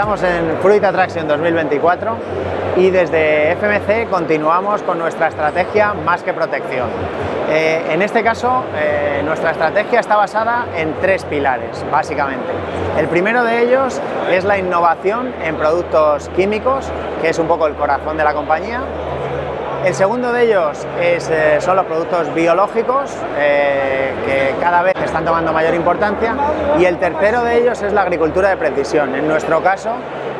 estamos en Fruit Attraction 2024 y desde FMC continuamos con nuestra estrategia más que protección. Eh, en este caso, eh, nuestra estrategia está basada en tres pilares, básicamente. El primero de ellos es la innovación en productos químicos, que es un poco el corazón de la compañía. El segundo de ellos es, eh, son los productos biológicos, eh, que cada vez están tomando mayor importancia. Y el tercero de ellos es la agricultura de precisión. En nuestro caso,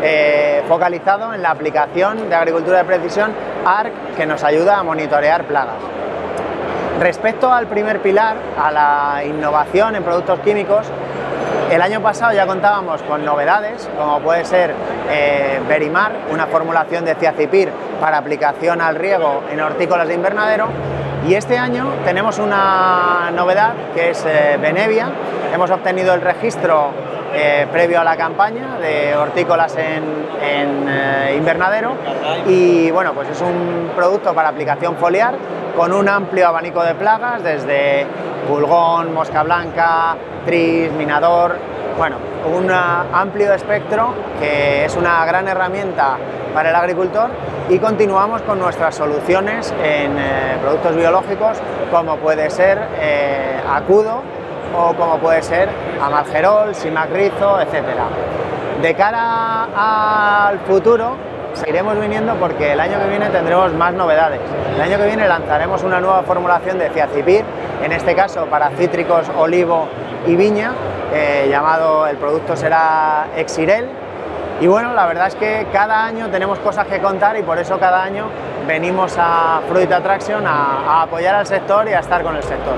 eh, focalizado en la aplicación de agricultura de precisión ARC, que nos ayuda a monitorear plagas. Respecto al primer pilar, a la innovación en productos químicos, el año pasado ya contábamos con novedades, como puede ser eh, Verimar, una formulación de ciacipir para aplicación al riego en hortícolas de invernadero. Y este año tenemos una novedad que es eh, Benevia. Hemos obtenido el registro eh, previo a la campaña de hortícolas en, eh, invernadero y bueno, pues es un producto para aplicación foliar con un amplio abanico de plagas desde pulgón, mosca blanca, tris, minador, bueno, un amplio espectro que es una gran herramienta para el agricultor y continuamos con nuestras soluciones en eh, productos biológicos como puede ser eh, acudo o como puede ser amalgerol, simacrizo, etc. De cara al futuro seguiremos viniendo porque el año que viene tendremos más novedades. El año que viene lanzaremos una nueva formulación de ciacipir, en este caso para cítricos, olivo y viña, eh, llamado, el producto será Exirel. Y bueno, la verdad es que cada año tenemos cosas que contar y por eso cada año venimos a Fruit Attraction a, a apoyar al sector y a estar con el sector.